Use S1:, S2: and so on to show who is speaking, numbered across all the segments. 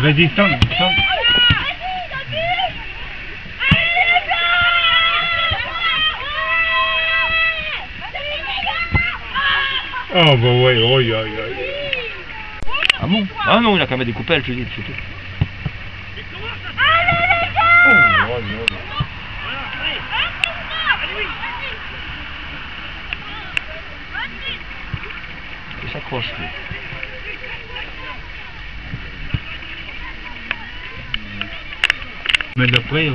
S1: Vas-y, tente, tente. Oh bah ouais, oh yeah, yeah,
S2: Ah bon? Ah non, il a qu'à mettre des coupelles, je dis, c'est tout.
S1: Oh, oh, oh.
S2: Il s'accroche, lui.
S1: lo puedo,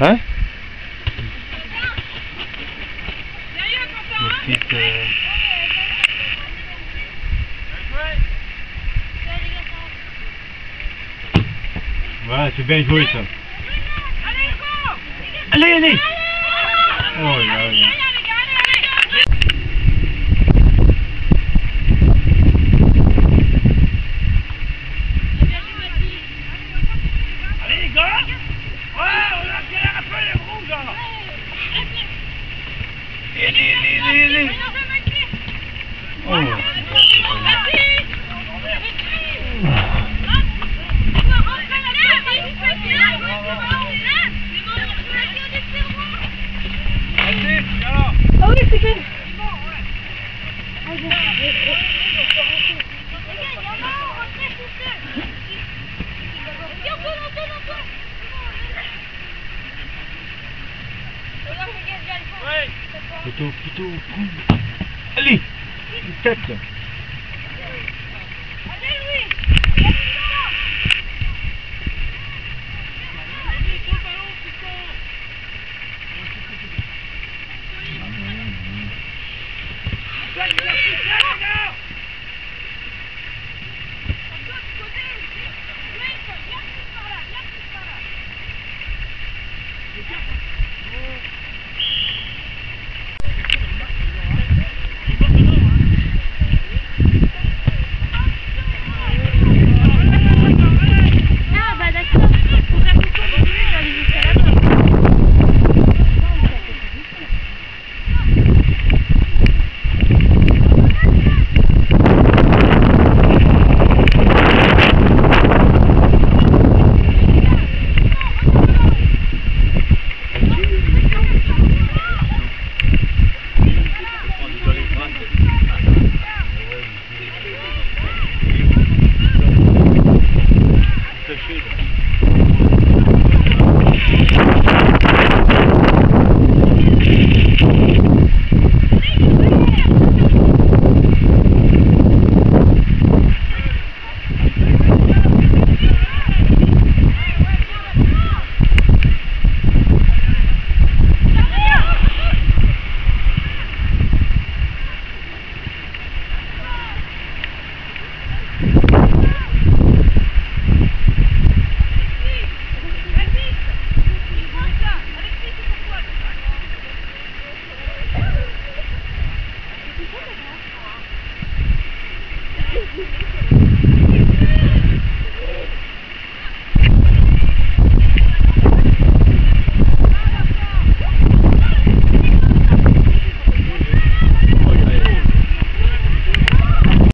S2: Hein?
S1: Le petit, euh, Voilà, c'est bien joué ça. Allez, allez Oh là là.
S3: Allez les gars Ouais, on accélère un peu les rouges là
S1: Allez, allez, Oh.
S4: Ah oui, c'est quel
S1: Plutôt, plutôt. Allez Tête
S4: Ah